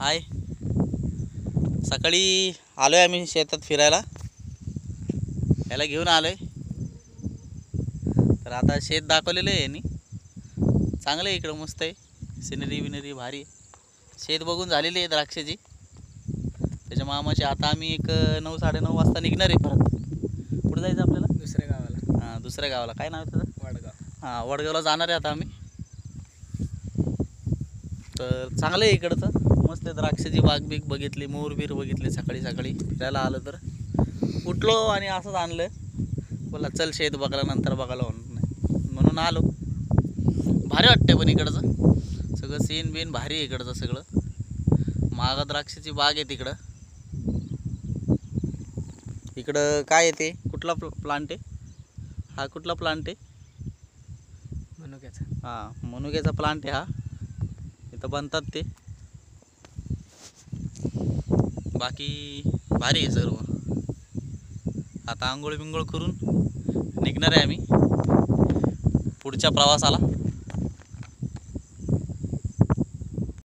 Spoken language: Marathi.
हाय. सकाळी आलो आहे आम्ही शेतात फिरायला. याला घेऊन आलो आहे तर आता शेत दाखवलेलं आहे यांनी. चांगलं आहे इकडं मस्त आहे. सिनरी बिनरी भारी शेत बघून झालेली आहे द्राक्षाची. त्याच्या मामाची आता आम्ही एक नऊ साडेनऊ वाजता निघणार आहे परत. कुठं जायचं आपल्याला? दुसऱ्या गावाला. हां दुसऱ्या गावाला. काय नाव आहे त्याचं? वडगाव. हां वडगावला जाणार आहे आता आम्ही. तर चांगलं आहे इकडचं. मस्त आहे द्राक्षाची बाग बीग बघितली मोर बीर बघितली सकाळी सकाळी. फिरायला आलं तर. उठलो आणि असंच आणलं. बोला चल शेत बघायला नंतर बघायला म्हणून नाही. म्हणून आलो. भारी वाटते पण इकडचं. सगळं सीन बिन भारी आहे इकडचं सगळं. मागा द्राक्षाची बाग आहे तिकडं. इकडं काय येते कुठला प्लांट आहे? हा कुठला प्लांट आहे? मनुक्याचा. हा मनुक्याचा प्लांट आहे हा. इथं बनतात ते. बाकी भारी आहे सर्व. आता आंघोळ बिंघोळ करून निघणार आहे आम्ही. पुढच्या प्रवासाला.